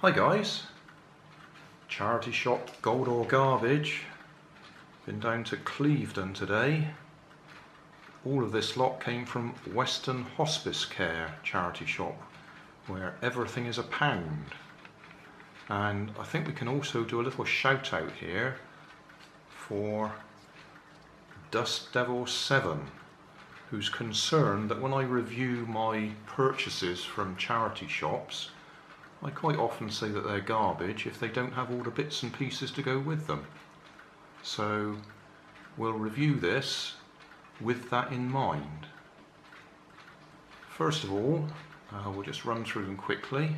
Hi guys, charity shop Gold or Garbage. Been down to Clevedon today. All of this lot came from Weston Hospice Care charity shop where everything is a pound. And I think we can also do a little shout out here for Dust Devil 7 who's concerned that when I review my purchases from charity shops I quite often say that they're garbage if they don't have all the bits and pieces to go with them. So we'll review this with that in mind. First of all, uh, we'll just run through them quickly.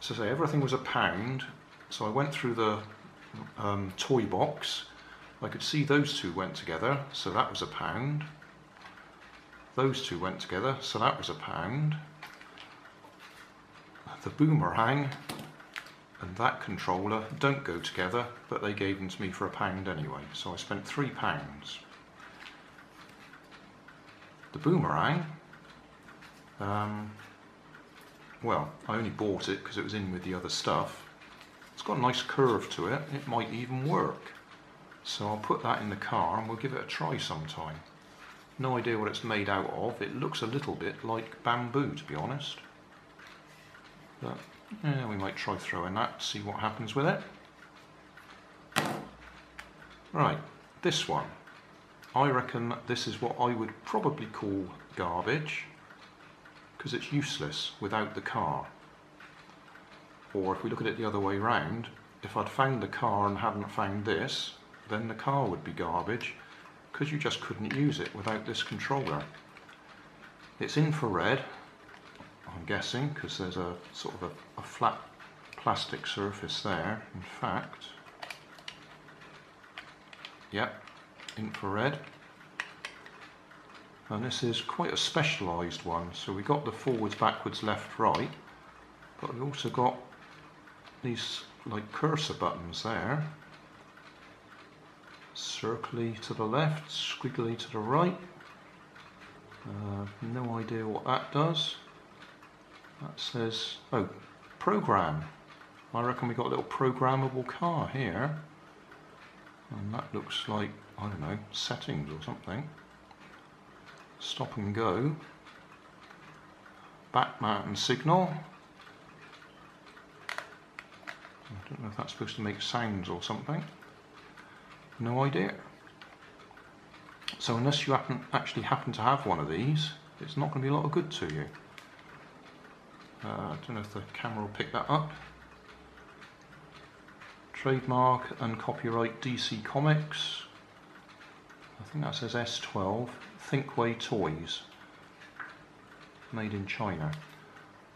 So say everything was a pound, so I went through the um, toy box. I could see those two went together, so that was a pound. Those two went together, so that was a pound the boomerang and that controller don't go together but they gave them to me for a pound anyway so I spent three pounds. The boomerang um, well I only bought it because it was in with the other stuff. It's got a nice curve to it it might even work. So I'll put that in the car and we'll give it a try sometime. No idea what it's made out of. It looks a little bit like bamboo to be honest but yeah, we might try throwing that, see what happens with it. Right, this one. I reckon this is what I would probably call garbage because it's useless without the car. Or if we look at it the other way round, if I'd found the car and hadn't found this, then the car would be garbage because you just couldn't use it without this controller. It's infrared, I'm guessing, because there's a sort of a, a flat plastic surface there. In fact, yep, infrared. And this is quite a specialised one. So we got the forwards, backwards, left, right, but we also got these like cursor buttons there. Circly to the left, squiggly to the right. Uh, no idea what that does. That says, oh, program. I reckon we got a little programmable car here. And that looks like, I don't know, settings or something. Stop and go. Back mountain signal. I don't know if that's supposed to make sounds or something. No idea. So unless you happen, actually happen to have one of these, it's not going to be a lot of good to you. Uh, I don't know if the camera will pick that up. Trademark and copyright DC Comics. I think that says S12. Thinkway Toys. Made in China.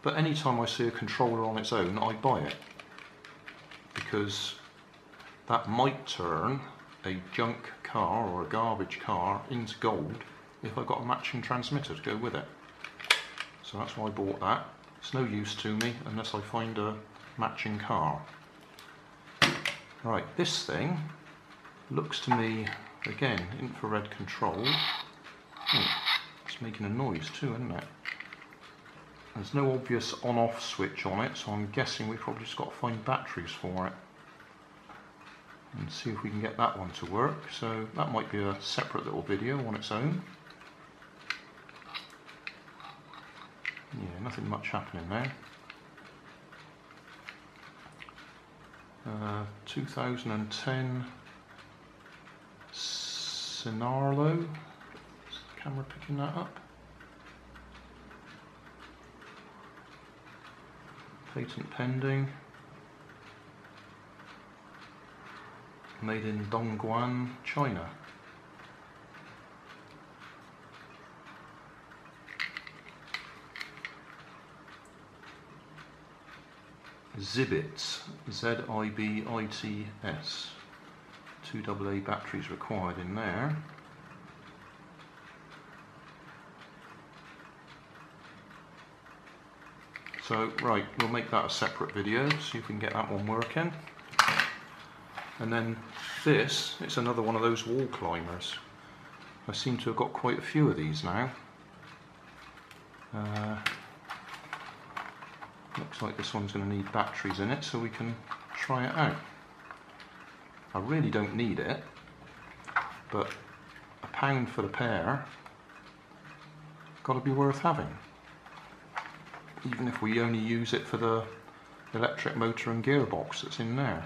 But anytime I see a controller on its own, I buy it. Because that might turn a junk car or a garbage car into gold if I've got a matching transmitter to go with it. So that's why I bought that. It's no use to me unless I find a matching car. Right, this thing looks to me, again, infrared control. Oh, it's making a noise too, isn't it? There's no obvious on-off switch on it, so I'm guessing we've probably just got to find batteries for it. And see if we can get that one to work. So that might be a separate little video on its own. Yeah, nothing much happening there. Uh, 2010 Synarlo. Is the camera picking that up? Patent pending. Made in Dongguan, China. Zibits, Z-I-B-I-T-S. Two AA batteries required in there. So, right, we'll make that a separate video, if we can get that one working. And then this, it's another one of those wall climbers. I seem to have got quite a few of these now. Uh, Looks like this one's going to need batteries in it so we can try it out. I really don't need it, but a pound for the pair got to be worth having. Even if we only use it for the electric motor and gearbox that's in there.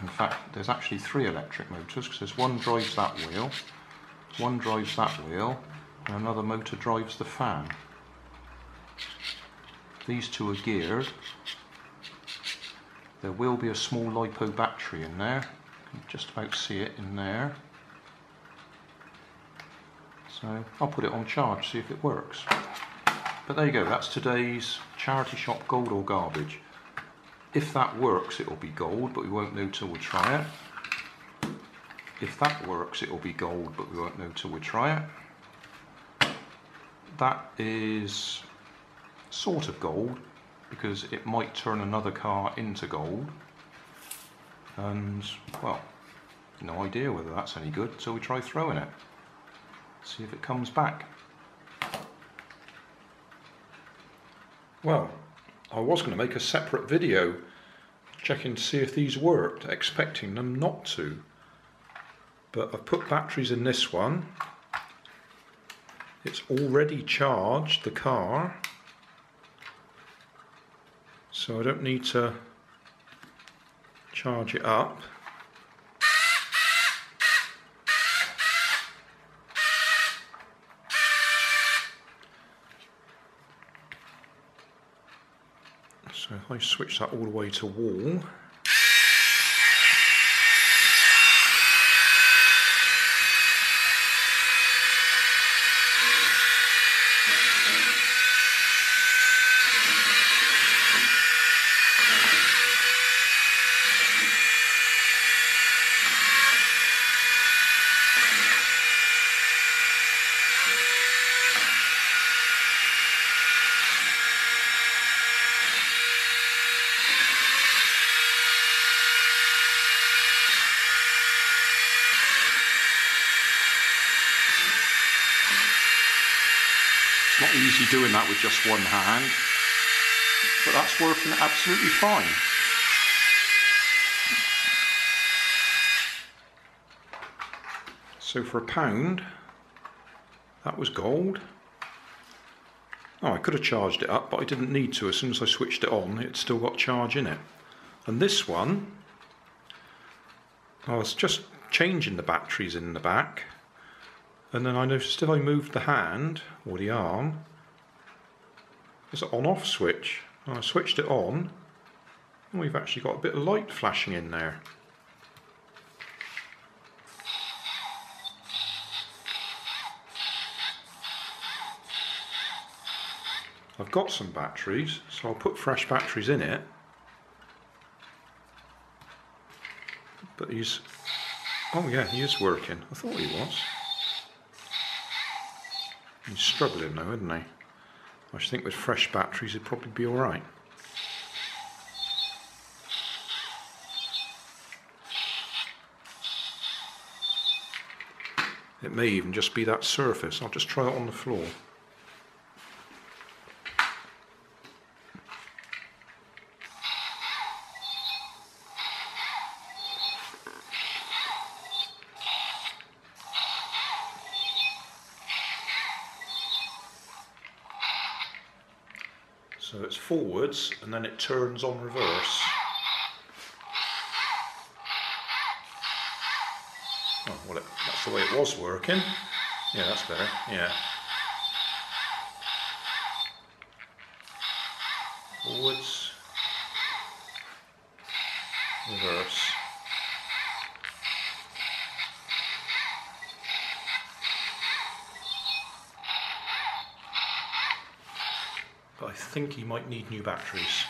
In fact, there's actually three electric motors because there's one drives that wheel, one drives that wheel, and another motor drives the fan. These two are geared. There will be a small LiPo battery in there. You can just about see it in there. So I'll put it on charge, see if it works. But there you go, that's today's charity shop gold or garbage. If that works, it'll be gold, but we won't know till we try it. If that works, it'll be gold, but we won't know till we try it. That is sort of gold, because it might turn another car into gold. And, well, no idea whether that's any good, so we try throwing it. See if it comes back. Well, I was going to make a separate video checking to see if these worked, expecting them not to. But I've put batteries in this one. It's already charged the car. So I don't need to charge it up. So if I switch that all the way to wall, easy doing that with just one hand, but that's working absolutely fine. So for a pound, that was gold. Oh, I could have charged it up, but I didn't need to. As soon as I switched it on, it still got charge in it. And this one, I was just changing the batteries in the back and then I noticed if I moved the hand or the arm, it's an on off switch. And I switched it on and we've actually got a bit of light flashing in there. I've got some batteries, so I'll put fresh batteries in it. But he's, oh yeah, he is working. I thought he was. He's struggling though, isn't he? I should think with fresh batteries he'd probably be alright. It may even just be that surface. I'll just try it on the floor. So it's forwards and then it turns on reverse. Oh, well, it, that's the way it was working. Yeah, that's better. Yeah. Forwards, reverse. Think he might need new batteries.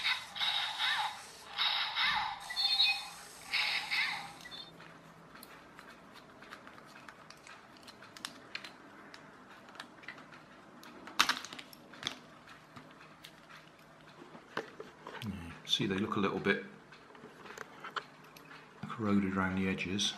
Hmm, see, they look a little bit corroded around the edges.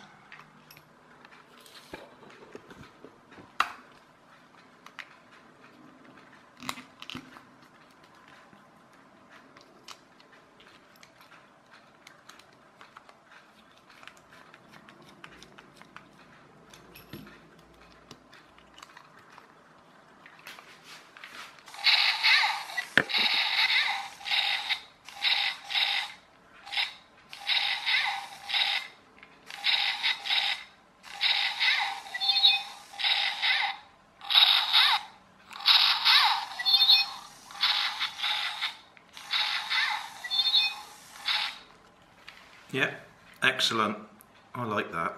Yeah, excellent. I like that.